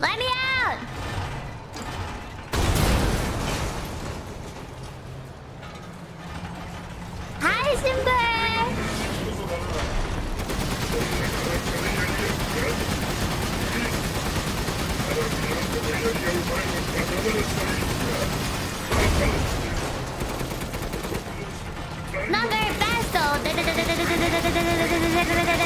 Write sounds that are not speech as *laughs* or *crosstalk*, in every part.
Let me out! Hi, Simba! Not very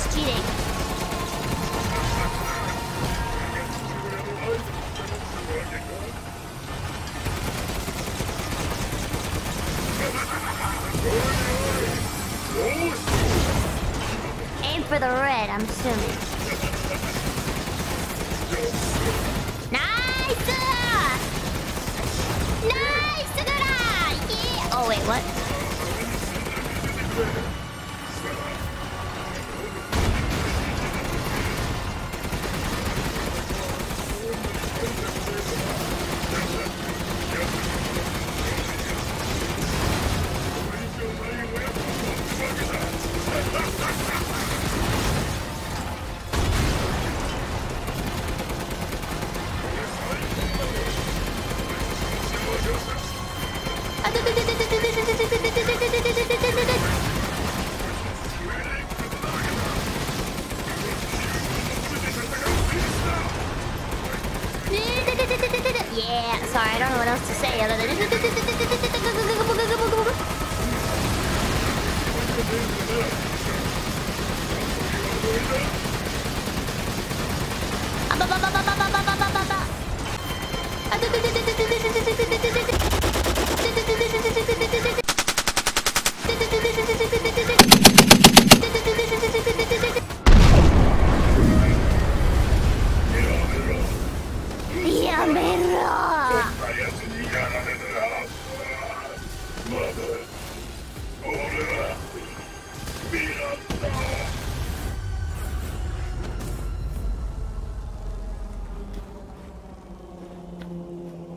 that's cheating. Aim for the red, I'm assuming. Nice! Uh, nice! Uh, yeah! Oh, wait, what? Yeah, sorry, I don't know what else to say. *laughs* ババババやめ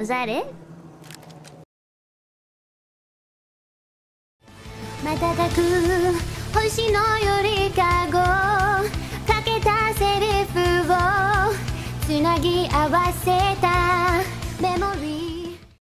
Was that it? 瞬く星のよりかごかけたセリフをつなぎ合わせた